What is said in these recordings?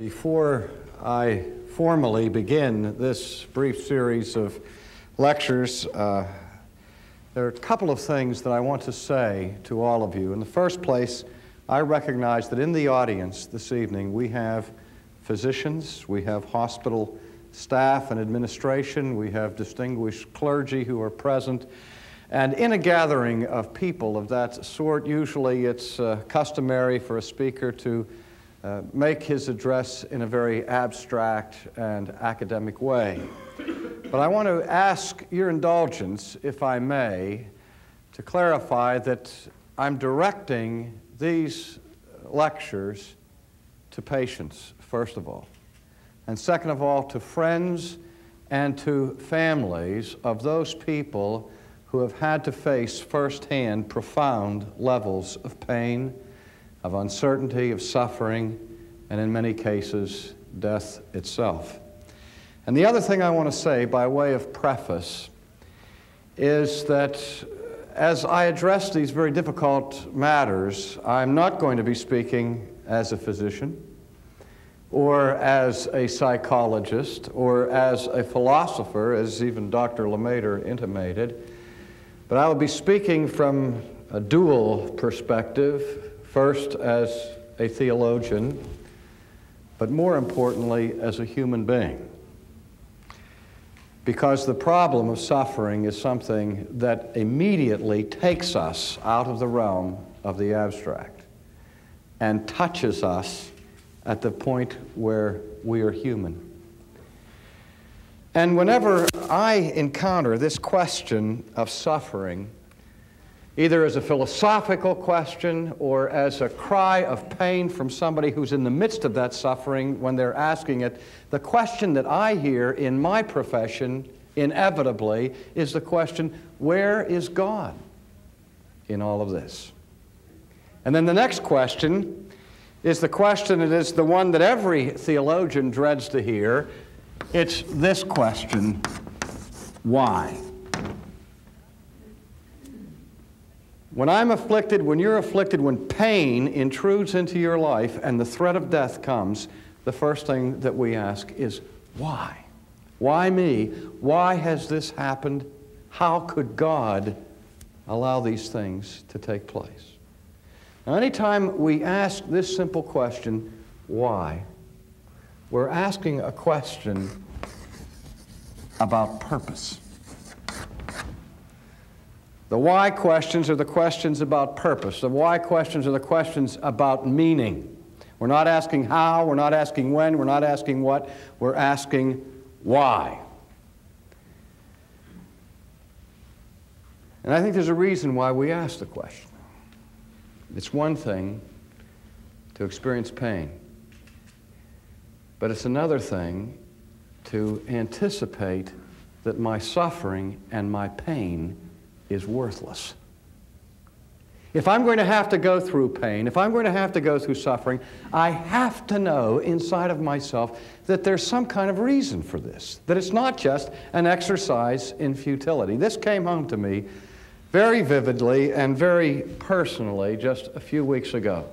Before I formally begin this brief series of lectures, uh, there are a couple of things that I want to say to all of you. In the first place, I recognize that in the audience this evening we have physicians, we have hospital staff and administration, we have distinguished clergy who are present. And in a gathering of people of that sort, usually it's uh, customary for a speaker to uh, make his address in a very abstract and academic way. But I want to ask your indulgence, if I may, to clarify that I'm directing these lectures to patients, first of all, and second of all, to friends and to families of those people who have had to face firsthand profound levels of pain, of uncertainty, of suffering, and in many cases, death itself. And the other thing I want to say by way of preface is that uh, as I address these very difficult matters, I'm not going to be speaking as a physician or as a psychologist or as a philosopher, as even Dr. LeMaitre intimated, but I will be speaking from a dual perspective, first as a theologian, but more importantly, as a human being. Because the problem of suffering is something that immediately takes us out of the realm of the abstract and touches us at the point where we are human. And whenever I encounter this question of suffering, either as a philosophical question or as a cry of pain from somebody who's in the midst of that suffering when they're asking it, the question that I hear in my profession inevitably is the question where is God in all of this? And then the next question is the question that is the one that every theologian dreads to hear. It's this question why? When I'm afflicted, when you're afflicted, when pain intrudes into your life and the threat of death comes, the first thing that we ask is, why? Why me? Why has this happened? How could God allow these things to take place? Now, anytime we ask this simple question, why, we're asking a question about purpose. The why questions are the questions about purpose. The why questions are the questions about meaning. We're not asking how, we're not asking when, we're not asking what, we're asking why. And I think there's a reason why we ask the question. It's one thing to experience pain, but it's another thing to anticipate that my suffering and my pain is worthless. If I'm going to have to go through pain, if I'm going to have to go through suffering, I have to know inside of myself that there's some kind of reason for this, that it's not just an exercise in futility. This came home to me very vividly and very personally just a few weeks ago.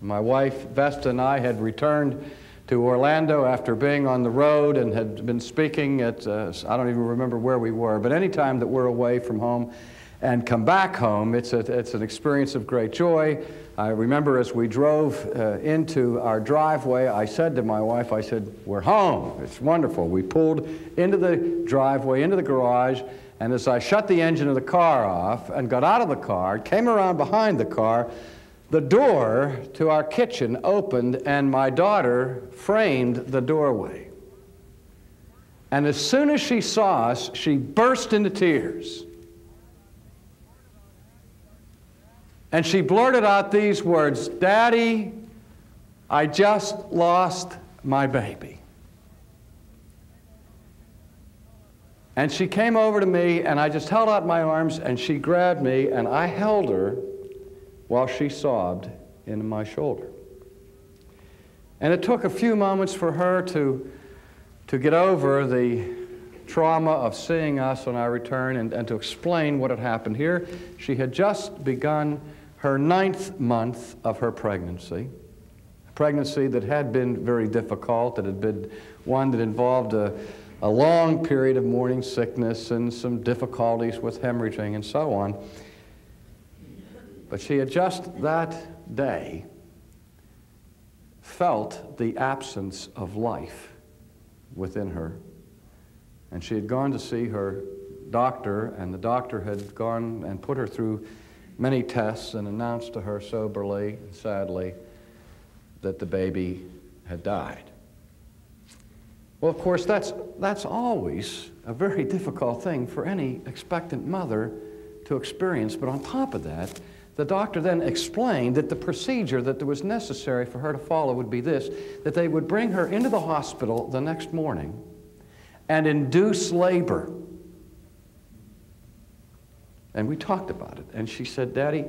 My wife, Vesta, and I had returned to Orlando after being on the road and had been speaking at, uh, I don't even remember where we were, but any time that we're away from home, and come back home, it's, a, it's an experience of great joy. I remember as we drove uh, into our driveway, I said to my wife, I said, we're home. It's wonderful. We pulled into the driveway, into the garage, and as I shut the engine of the car off and got out of the car, came around behind the car, the door to our kitchen opened and my daughter framed the doorway. And as soon as she saw us, she burst into tears. And she blurted out these words Daddy, I just lost my baby. And she came over to me, and I just held out my arms, and she grabbed me, and I held her while she sobbed into my shoulder. And it took a few moments for her to, to get over the trauma of seeing us on our return and, and to explain what had happened here. She had just begun her ninth month of her pregnancy. A pregnancy that had been very difficult, that had been one that involved a, a long period of morning sickness and some difficulties with hemorrhaging and so on. But she had just that day felt the absence of life within her. And she had gone to see her doctor, and the doctor had gone and put her through many tests and announced to her soberly and sadly that the baby had died. Well, of course, that's, that's always a very difficult thing for any expectant mother to experience. But on top of that, the doctor then explained that the procedure that was necessary for her to follow would be this that they would bring her into the hospital the next morning and induce labor. And we talked about it. And she said, Daddy,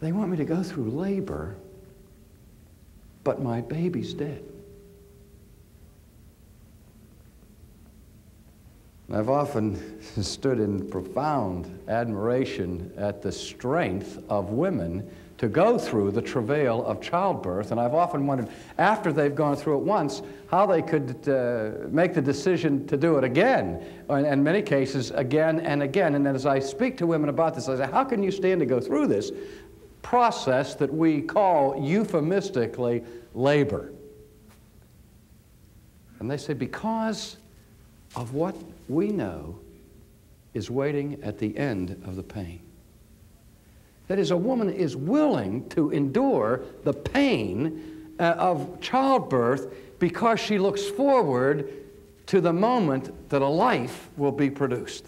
they want me to go through labor, but my baby's dead. I've often stood in profound admiration at the strength of women to go through the travail of childbirth, and I've often wondered, after they've gone through it once, how they could uh, make the decision to do it again, and in many cases, again and again. And as I speak to women about this, I say, how can you stand to go through this process that we call euphemistically labor? And they say, because of what we know is waiting at the end of the pain. That is, a woman is willing to endure the pain uh, of childbirth because she looks forward to the moment that a life will be produced.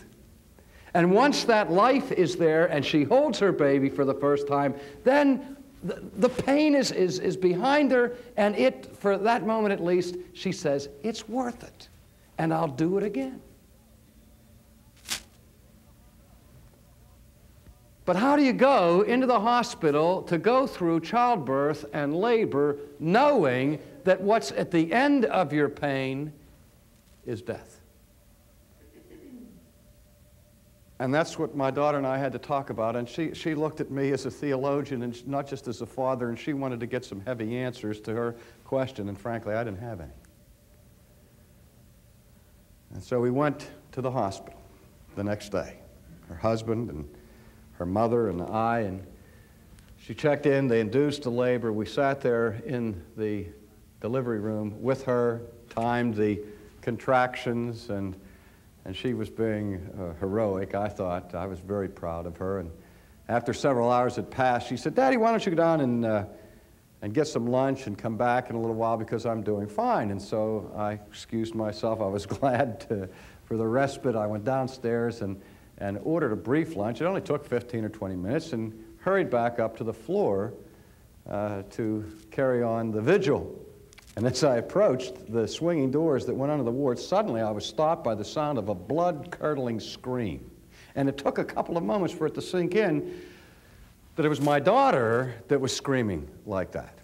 And once that life is there and she holds her baby for the first time, then the, the pain is, is, is behind her, and it, for that moment at least, she says, It's worth it, and I'll do it again. But how do you go into the hospital to go through childbirth and labor knowing that what's at the end of your pain is death? And that's what my daughter and I had to talk about. And she, she looked at me as a theologian and not just as a father, and she wanted to get some heavy answers to her question. And frankly, I didn't have any. And so we went to the hospital the next day. Her husband and her mother and I, and she checked in. They induced the labor. We sat there in the delivery room with her, timed the contractions, and, and she was being uh, heroic, I thought. I was very proud of her. And after several hours had passed, she said, Daddy, why don't you go down and, uh, and get some lunch and come back in a little while because I'm doing fine. And so I excused myself. I was glad to, for the respite. I went downstairs and and ordered a brief lunch. It only took 15 or 20 minutes and hurried back up to the floor uh, to carry on the vigil. And as I approached the swinging doors that went onto the ward, suddenly I was stopped by the sound of a blood curdling scream. And it took a couple of moments for it to sink in that it was my daughter that was screaming like that.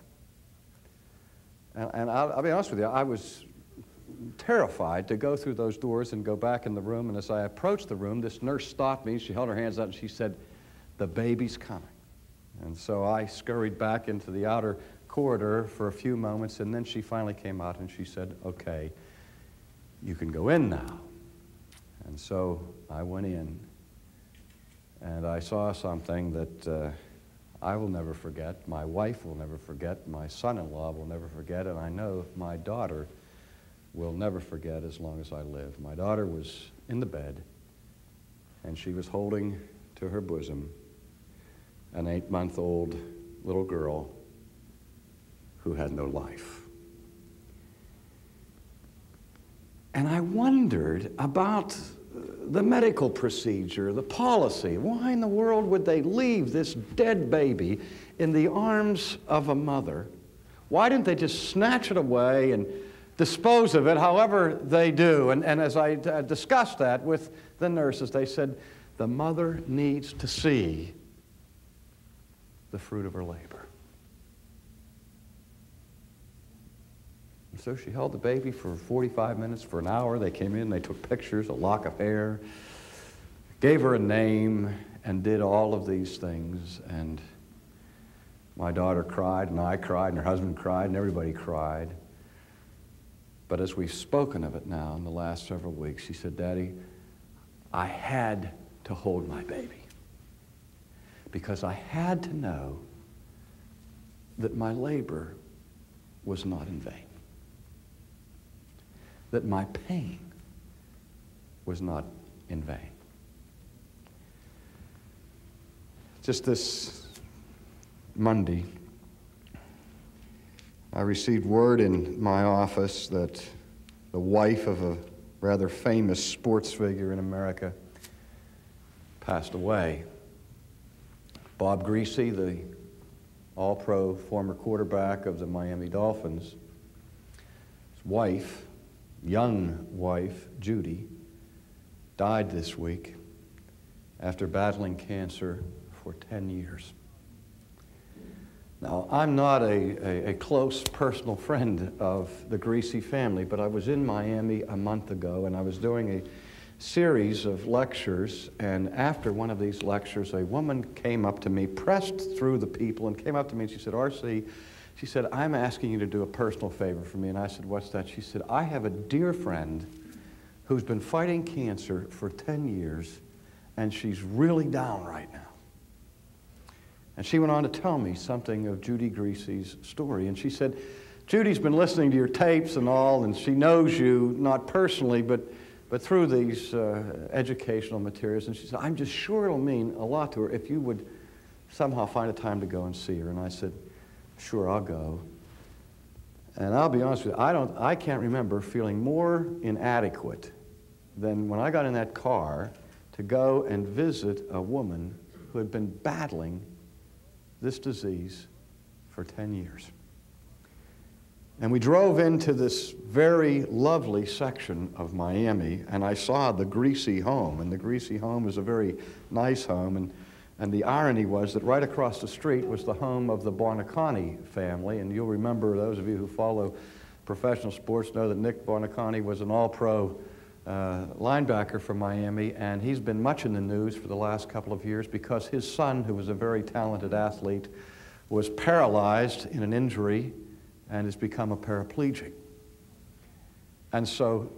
And, and I'll, I'll be honest with you, I was terrified to go through those doors and go back in the room. And as I approached the room, this nurse stopped me. She held her hands out and she said, The baby's coming. And so I scurried back into the outer corridor for a few moments, and then she finally came out and she said, Okay, you can go in now. And so I went in, and I saw something that uh, I will never forget, my wife will never forget, my son in law will never forget, and I know my daughter will never forget as long as I live. My daughter was in the bed, and she was holding to her bosom an eight month old little girl who had no life. And I wondered about the medical procedure, the policy. Why in the world would they leave this dead baby in the arms of a mother? Why didn't they just snatch it away and dispose of it however they do. And, and as I uh, discussed that with the nurses, they said, the mother needs to see the fruit of her labor. And so she held the baby for 45 minutes, for an hour. They came in, they took pictures, a lock of hair, gave her a name, and did all of these things. And My daughter cried, and I cried, and her husband cried, and everybody cried. But as we've spoken of it now in the last several weeks, she said, Daddy, I had to hold my baby because I had to know that my labor was not in vain, that my pain was not in vain. Just this Monday, I received word in my office that the wife of a rather famous sports figure in America passed away. Bob Griese, the all pro former quarterback of the Miami Dolphins, his wife, young wife, Judy, died this week after battling cancer for 10 years. Now, I'm not a, a, a, close personal friend of the Griese family, but I was in Miami a month ago and I was doing a series of lectures. And after one of these lectures, a woman came up to me, pressed through the people, and came up to me and she said, R.C., she said, I'm asking you to do a personal favor for me. And I said, What's that? She said, I have a dear friend who's been fighting cancer for 10 years, and she's really down right now. And she went on to tell me something of Judy Griese's story. And she said, Judy's been listening to your tapes and all, and she knows you, not personally, but, but through these uh, educational materials. And she said, I'm just sure it'll mean a lot to her if you would somehow find a time to go and see her. And I said, Sure, I'll go. And I'll be honest with you, I, don't, I can't remember feeling more inadequate than when I got in that car to go and visit a woman who had been battling this disease for 10 years. And we drove into this very lovely section of Miami, and I saw the Griese home. And the Griese home is a very nice home. And, and the irony was that right across the street was the home of the Buoniconti family. And you'll remember, those of you who follow professional sports know that Nick Buoniconti was an all pro uh, linebacker from Miami, and he's been much in the news for the last couple of years because his son, who was a very talented athlete, was paralyzed in an injury and has become a paraplegic. And so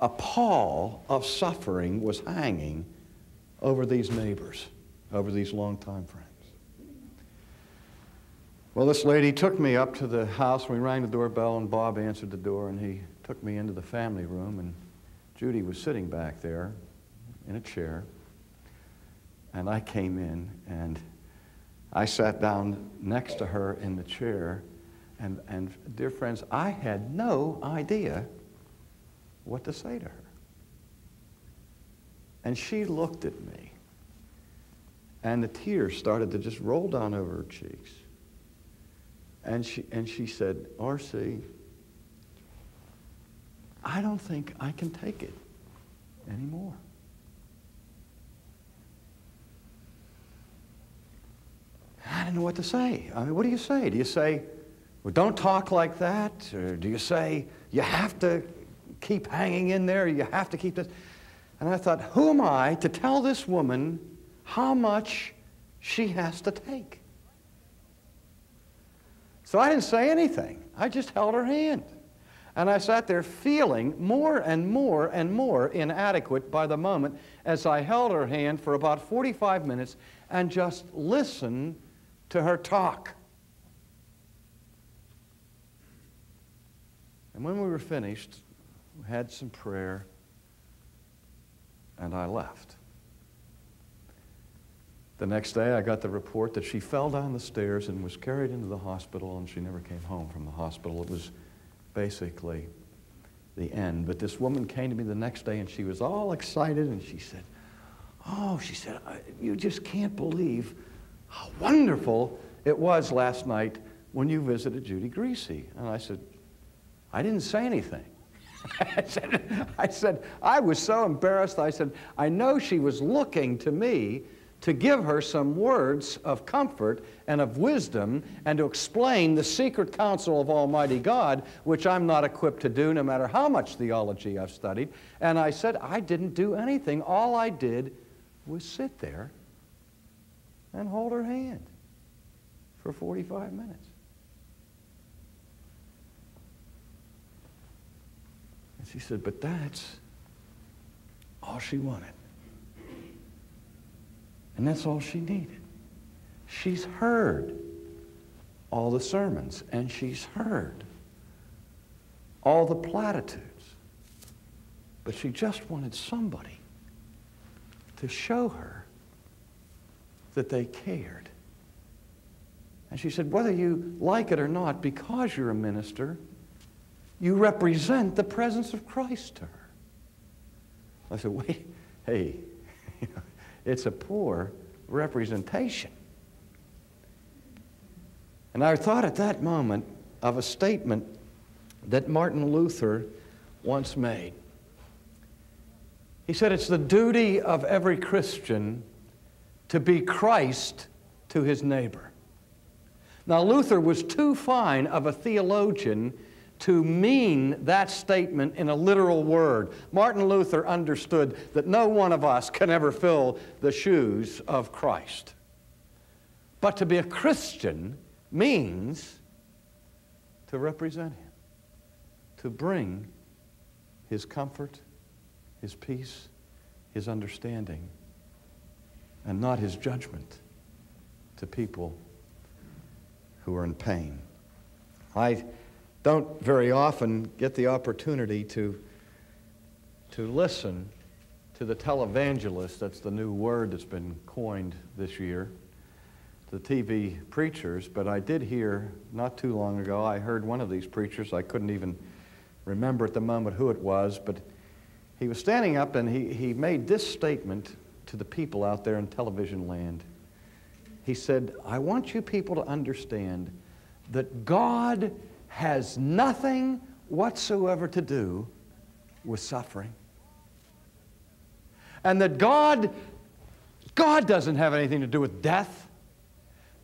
a pall of suffering was hanging over these neighbors, over these longtime friends. Well, this lady took me up to the house. We rang the doorbell, and Bob answered the door, and he took me into the family room. And Judy was sitting back there in a chair, and I came in and I sat down next to her in the chair. And, and dear friends, I had no idea what to say to her. And she looked at me, and the tears started to just roll down over her cheeks. And she, and she said, R.C., I don't think I can take it anymore. I didn't know what to say. I mean, what do you say? Do you say, well, don't talk like that? Or do you say, you have to keep hanging in there, you have to keep this? And I thought, who am I to tell this woman how much she has to take? So I didn't say anything. I just held her hand. And I sat there feeling more and more and more inadequate by the moment as I held her hand for about 45 minutes and just listened to her talk. And when we were finished, we had some prayer, and I left. The next day, I got the report that she fell down the stairs and was carried into the hospital, and she never came home from the hospital. It was basically the end. But this woman came to me the next day and she was all excited and she said, Oh, she said, you just can't believe how wonderful it was last night when you visited Judy Griese. And I said, I didn't say anything. I, said, I said, I was so embarrassed. I said, I know she was looking to me to give her some words of comfort and of wisdom and to explain the secret counsel of Almighty God, which I'm not equipped to do no matter how much theology I've studied. And I said, I didn't do anything. All I did was sit there and hold her hand for 45 minutes. And she said, But that's all she wanted. And that's all she needed. She's heard all the sermons, and she's heard all the platitudes. But she just wanted somebody to show her that they cared. And she said, whether you like it or not, because you're a minister, you represent the presence of Christ to her. I said, wait, hey, it's a poor representation. And I thought at that moment of a statement that Martin Luther once made. He said, It's the duty of every Christian to be Christ to his neighbor. Now, Luther was too fine of a theologian to mean that statement in a literal word. Martin Luther understood that no one of us can ever fill the shoes of Christ. But to be a Christian means to represent Him, to bring His comfort, His peace, His understanding, and not His judgment to people who are in pain. I don't very often get the opportunity to, to listen to the televangelist, that's the new word that's been coined this year, the TV preachers, but I did hear not too long ago, I heard one of these preachers, I couldn't even remember at the moment who it was, but he was standing up and he, he made this statement to the people out there in television land. He said, I want you people to understand that God has nothing whatsoever to do with suffering. And that God, God doesn't have anything to do with death.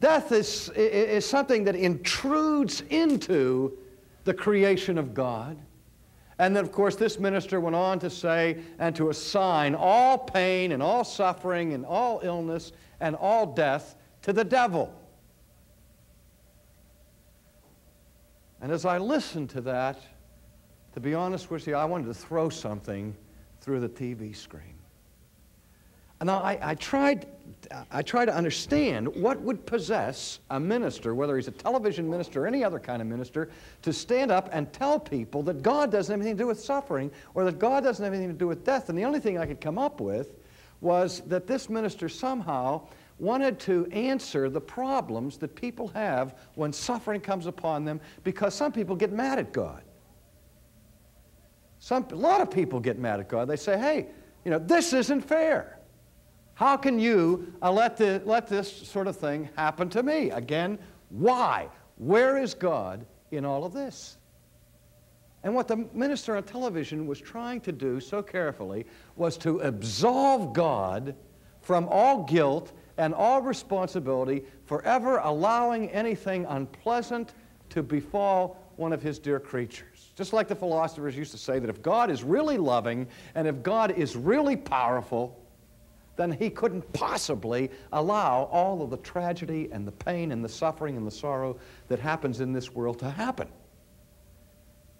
Death is, is something that intrudes into the creation of God. And then, of course, this minister went on to say and to assign all pain and all suffering and all illness and all death to the devil. And as I listened to that, to be honest with you, I wanted to throw something through the TV screen. And I, I, tried, I tried to understand what would possess a minister, whether he's a television minister or any other kind of minister, to stand up and tell people that God doesn't have anything to do with suffering or that God doesn't have anything to do with death. And the only thing I could come up with was that this minister somehow wanted to answer the problems that people have when suffering comes upon them because some people get mad at God. Some, a lot of people get mad at God. They say, hey, you know, this isn't fair. How can you uh, let, the, let this sort of thing happen to me? Again, why? Where is God in all of this? And what the minister on television was trying to do so carefully was to absolve God from all guilt and all responsibility for ever allowing anything unpleasant to befall one of his dear creatures. Just like the philosophers used to say that if God is really loving and if God is really powerful, then he couldn't possibly allow all of the tragedy and the pain and the suffering and the sorrow that happens in this world to happen.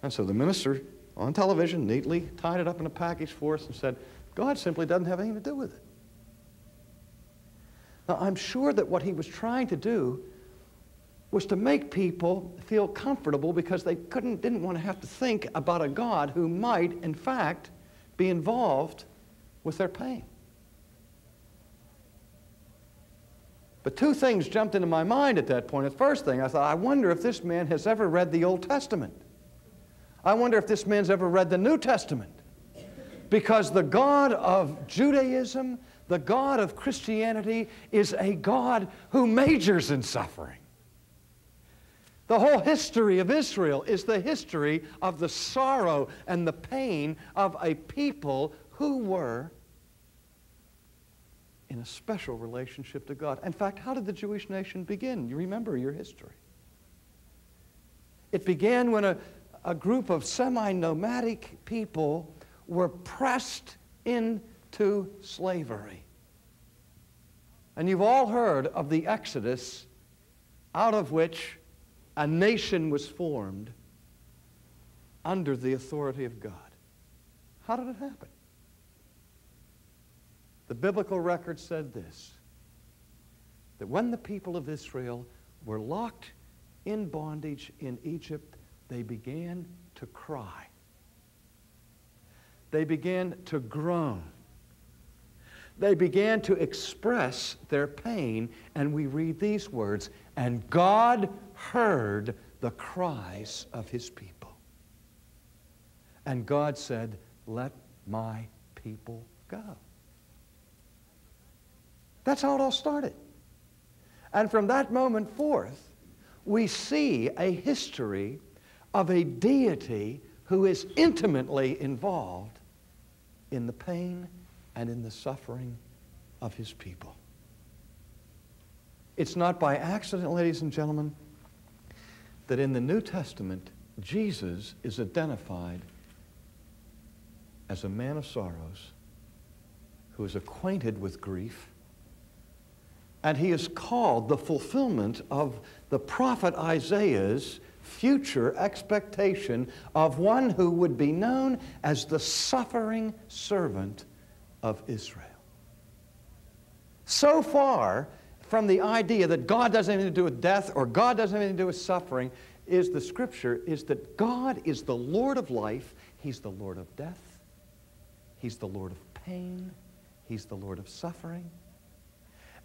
And so the minister on television neatly tied it up in a package for us and said, God simply doesn't have anything to do with it. Now, I'm sure that what he was trying to do was to make people feel comfortable because they couldn't, didn't want to have to think about a God who might, in fact, be involved with their pain. But two things jumped into my mind at that point. The first thing, I thought, I wonder if this man has ever read the Old Testament. I wonder if this man's ever read the New Testament. Because the God of Judaism, the God of Christianity, is a God who majors in suffering. The whole history of Israel is the history of the sorrow and the pain of a people who were in a special relationship to God. In fact, how did the Jewish nation begin? You remember your history. It began when a, a group of semi nomadic people were pressed into slavery. And you've all heard of the Exodus out of which a nation was formed under the authority of God. How did it happen? The biblical record said this that when the people of Israel were locked in bondage in Egypt, they began to cry. They began to groan. They began to express their pain, and we read these words And God heard the cries of his people. And God said, Let my people go. That's how it all started. And from that moment forth, we see a history of a deity who is intimately involved in the pain and in the suffering of his people. It's not by accident, ladies and gentlemen, that in the New Testament, Jesus is identified as a man of sorrows who is acquainted with grief and he is called the fulfillment of the prophet Isaiah's future expectation of one who would be known as the suffering servant of Israel. So far from the idea that God doesn't have anything to do with death or God doesn't have anything to do with suffering is the scripture is that God is the Lord of life, He's the Lord of death, He's the Lord of pain, He's the Lord of suffering.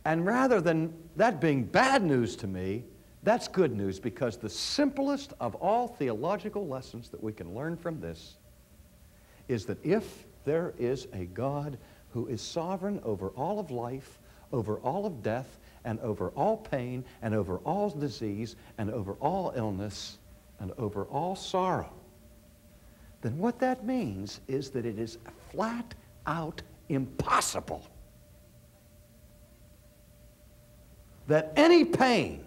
And rather than that being bad news to me, that's good news because the simplest of all theological lessons that we can learn from this is that if there is a God who is sovereign over all of life, over all of death, and over all pain, and over all disease, and over all illness, and over all sorrow, then what that means is that it is flat out impossible that any pain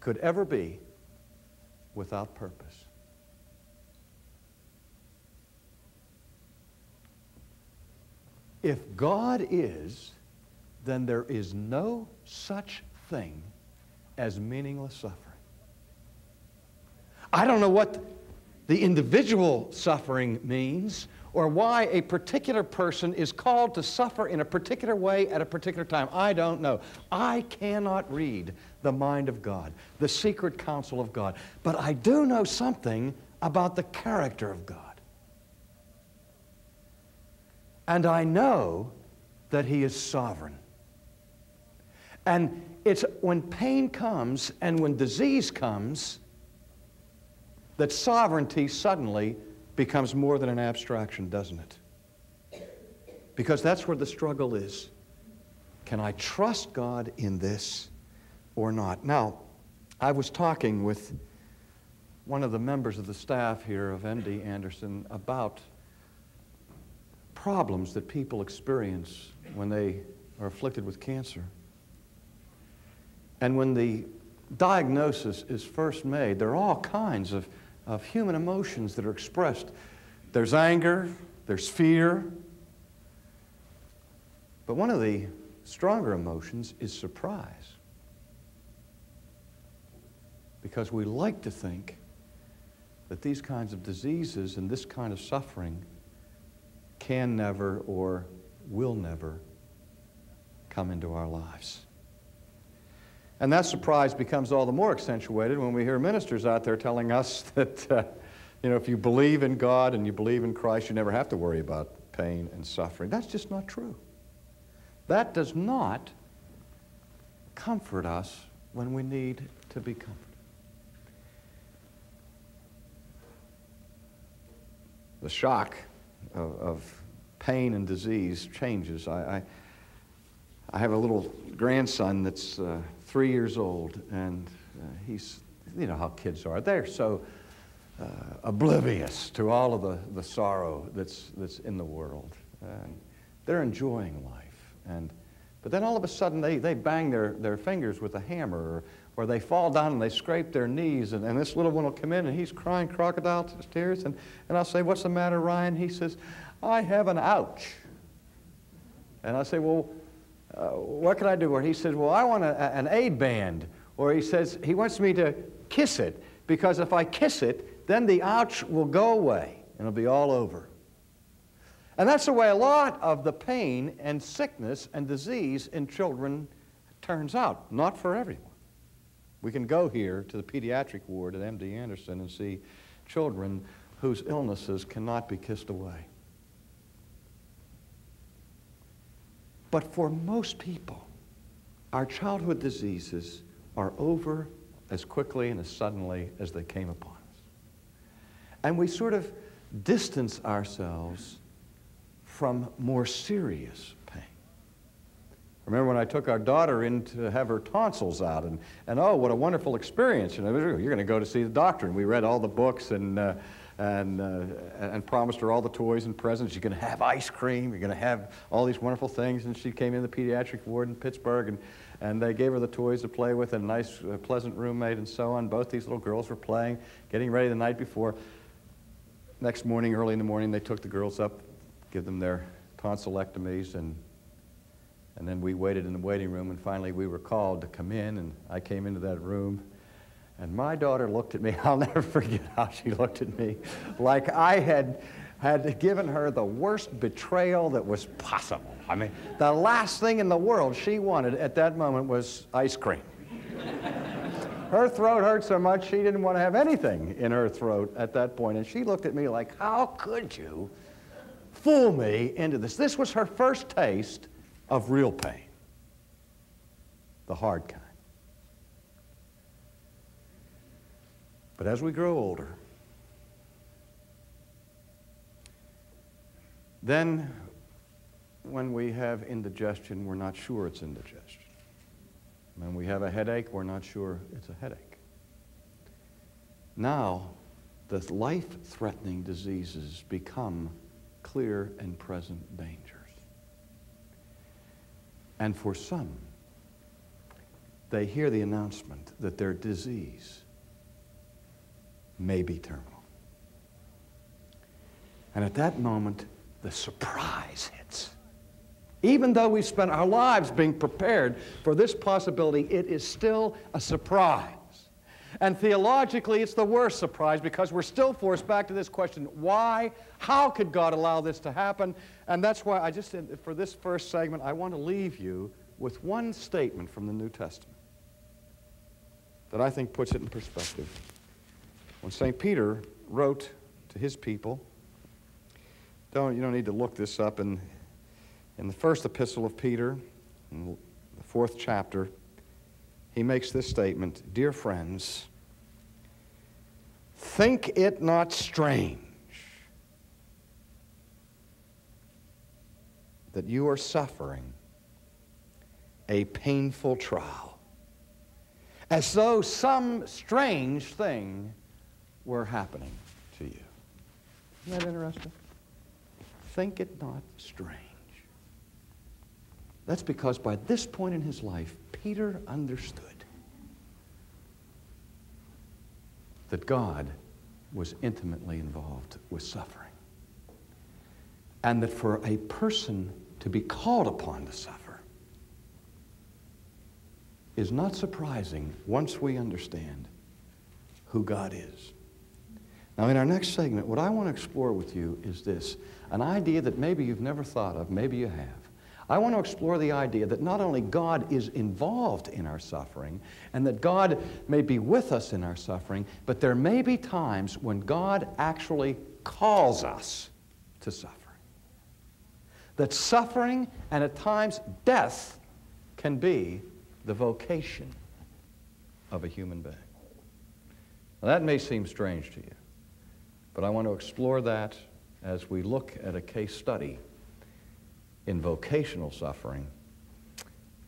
could ever be without purpose. If God is, then there is no such thing as meaningless suffering. I don't know what the individual suffering means or why a particular person is called to suffer in a particular way at a particular time. I don't know. I cannot read the mind of God, the secret counsel of God. But I do know something about the character of God. And I know that He is sovereign. And it's when pain comes and when disease comes that sovereignty suddenly becomes more than an abstraction, doesn't it? Because that's where the struggle is. Can I trust God in this or not? Now, I was talking with one of the members of the staff here of MD Anderson about problems that people experience when they are afflicted with cancer. And when the diagnosis is first made, there are all kinds of of human emotions that are expressed. There's anger, there's fear. But one of the stronger emotions is surprise. Because we like to think that these kinds of diseases and this kind of suffering can never or will never come into our lives. And that surprise becomes all the more accentuated when we hear ministers out there telling us that, uh, you know, if you believe in God and you believe in Christ, you never have to worry about pain and suffering. That's just not true. That does not comfort us when we need to be comforted. The shock of, of pain and disease changes. I, I, I, have a little grandson that's uh, three years old, and uh, he's, you know how kids are. They're so uh, oblivious to all of the, the sorrow that's, that's in the world. And they're enjoying life. And, but then all of a sudden, they, they bang their, their fingers with a hammer, or, or they fall down and they scrape their knees, and, and this little one will come in and he's crying crocodile tears. And, and I'll say, What's the matter, Ryan? He says, I have an ouch. And I say, Well, uh, what can I do? And he says, well, I want a, an aid band Or he says he wants me to kiss it because if I kiss it, then the ouch will go away and it'll be all over. And that's the way a lot of the pain and sickness and disease in children turns out. Not for everyone. We can go here to the pediatric ward at MD Anderson and see children whose illnesses cannot be kissed away. But for most people, our childhood diseases are over as quickly and as suddenly as they came upon us. And we sort of distance ourselves from more serious. Remember when I took our daughter in to have her tonsils out, and, and oh, what a wonderful experience. You know, you're going to go to see the doctor. And we read all the books and, uh, and, uh, and promised her all the toys and presents. You're going to have ice cream. You're going to have all these wonderful things. And she came in the pediatric ward in Pittsburgh, and, and they gave her the toys to play with and a nice, uh, pleasant roommate and so on. Both these little girls were playing, getting ready the night before. Next morning, early in the morning, they took the girls up, give them their tonsillectomies, and, and then we waited in the waiting room, and finally we were called to come in, and I came into that room, and my daughter looked at me. I'll never forget how she looked at me, like I had, had given her the worst betrayal that was possible. I mean, the last thing in the world she wanted at that moment was ice cream. her throat hurt so much she didn't want to have anything in her throat at that point. And she looked at me like, How could you fool me into this? This was her first taste of real pain, the hard kind. But as we grow older, then when we have indigestion, we're not sure it's indigestion. When we have a headache, we're not sure it's a headache. Now, the life threatening diseases become clear and present dangers. And for some, they hear the announcement that their disease may be terminal. And at that moment, the surprise hits. Even though we've spent our lives being prepared for this possibility, it is still a surprise. And theologically, it's the worst surprise because we're still forced back to this question why? How could God allow this to happen? And that's why I just, for this first segment, I want to leave you with one statement from the New Testament that I think puts it in perspective. When St. Peter wrote to his people, don't, you don't need to look this up in, in the first epistle of Peter, in the fourth chapter, he makes this statement Dear friends, think it not strange that you are suffering a painful trial, as though some strange thing were happening to you. Isn't that interesting? Think it not strange. That's because by this point in his life, Peter understood that God was intimately involved with suffering. And that for a person to be called upon to suffer is not surprising once we understand who God is. Now, in our next segment, what I want to explore with you is this an idea that maybe you've never thought of, maybe you have. I want to explore the idea that not only God is involved in our suffering and that God may be with us in our suffering, but there may be times when God actually calls us to suffering. That suffering and at times death can be the vocation of a human being. Now, that may seem strange to you, but I want to explore that as we look at a case study in vocational suffering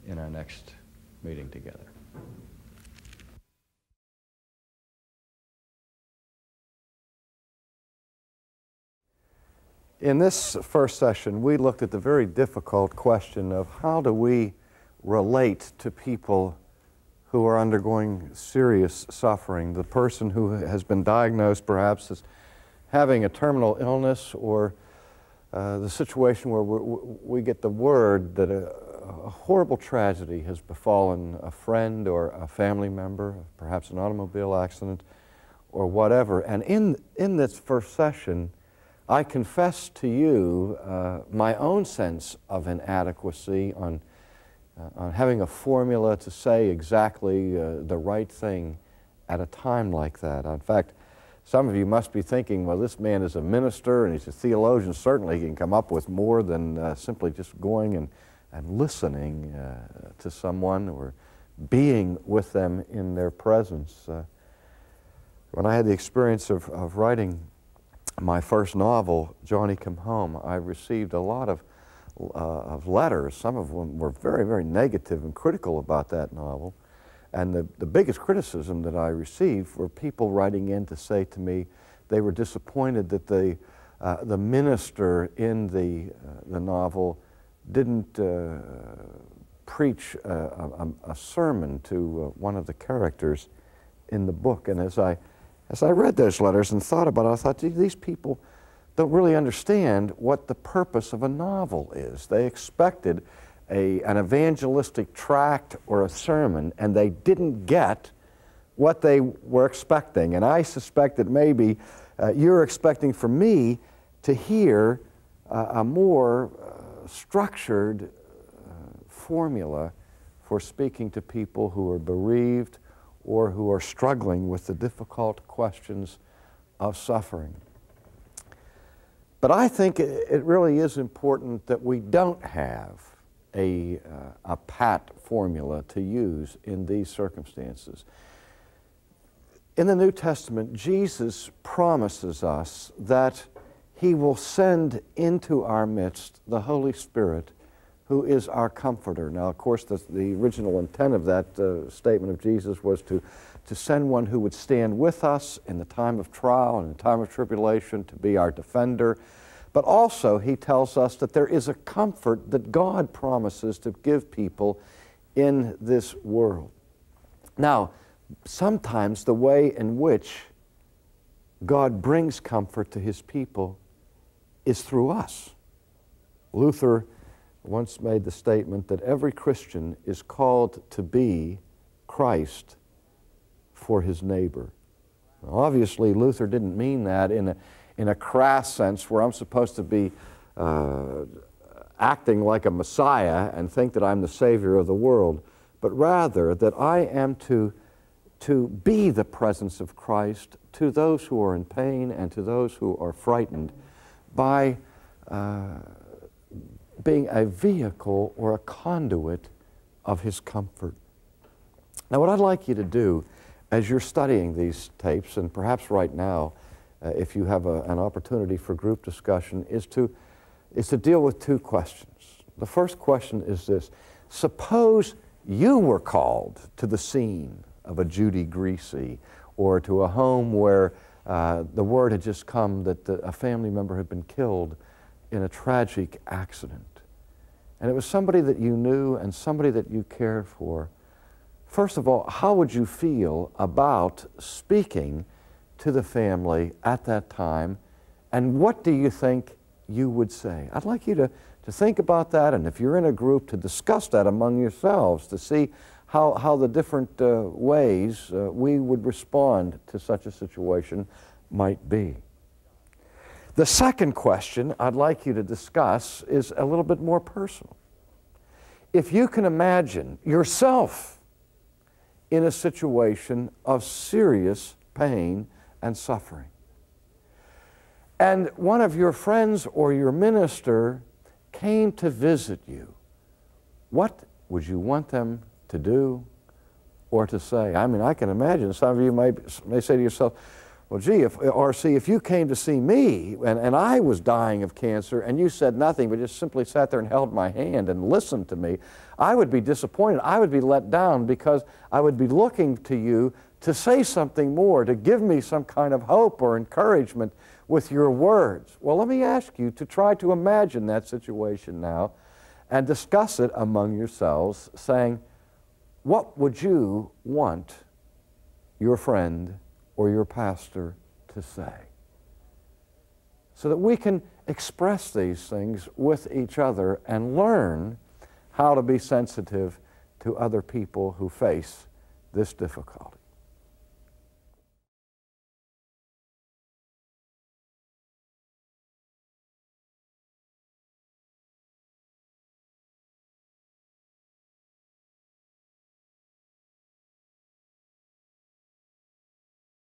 in our next meeting together. In this first session, we looked at the very difficult question of how do we relate to people who are undergoing serious suffering. The person who has been diagnosed perhaps as having a terminal illness or uh, the situation where we get the word that a, a horrible tragedy has befallen a friend or a family member, perhaps an automobile accident or whatever. And in, in this first session, I confess to you uh, my own sense of inadequacy on, uh, on having a formula to say exactly uh, the right thing at a time like that. In fact, some of you must be thinking, well, this man is a minister and he's a theologian. Certainly he can come up with more than uh, simply just going and, and listening uh, to someone or being with them in their presence. Uh, when I had the experience of, of writing my first novel, Johnny Come Home, I received a lot of, uh, of letters. Some of them were very, very negative and critical about that novel. And the, the biggest criticism that I received were people writing in to say to me they were disappointed that the, uh, the minister in the, uh, the novel didn't uh, preach a, a, a, sermon to uh, one of the characters in the book. And as I, as I read those letters and thought about it, I thought, these people don't really understand what the purpose of a novel is. They expected a, an evangelistic tract or a sermon and they didn't get what they were expecting. And I suspect that maybe uh, you're expecting from me to hear uh, a more uh, structured uh, formula for speaking to people who are bereaved or who are struggling with the difficult questions of suffering. But I think it really is important that we don't have a, uh, a pat formula to use in these circumstances. In the New Testament, Jesus promises us that he will send into our midst the Holy Spirit who is our comforter. Now, of course, the, the original intent of that uh, statement of Jesus was to, to send one who would stand with us in the time of trial and in the time of tribulation, to be our defender, but also, he tells us that there is a comfort that God promises to give people in this world. Now, sometimes the way in which God brings comfort to his people is through us. Luther once made the statement that every Christian is called to be Christ for his neighbor. Now, obviously, Luther didn't mean that in a, in a crass sense where I'm supposed to be uh, acting like a Messiah and think that I'm the Savior of the world, but rather that I am to, to be the presence of Christ to those who are in pain and to those who are frightened by uh, being a vehicle or a conduit of His comfort. Now, what I'd like you to do as you're studying these tapes, and perhaps right now, uh, if you have a, an opportunity for group discussion, is to, is to deal with two questions. The first question is this Suppose you were called to the scene of a Judy Griese or to a home where uh, the word had just come that the, a family member had been killed in a tragic accident. And it was somebody that you knew and somebody that you cared for. First of all, how would you feel about speaking to the family at that time, and what do you think you would say? I'd like you to, to think about that, and if you're in a group, to discuss that among yourselves to see how, how the different uh, ways uh, we would respond to such a situation might be. The second question I'd like you to discuss is a little bit more personal. If you can imagine yourself in a situation of serious pain and suffering. And one of your friends or your minister came to visit you. What would you want them to do or to say? I mean, I can imagine some of you may, may say to yourself, well, gee, if, R.C., if you came to see me and, and I was dying of cancer and you said nothing but just simply sat there and held my hand and listened to me, I would be disappointed. I would be let down because I would be looking to you to say something more, to give me some kind of hope or encouragement with your words. Well, let me ask you to try to imagine that situation now and discuss it among yourselves, saying, What would you want your friend or your pastor to say? So that we can express these things with each other and learn how to be sensitive to other people who face this difficulty.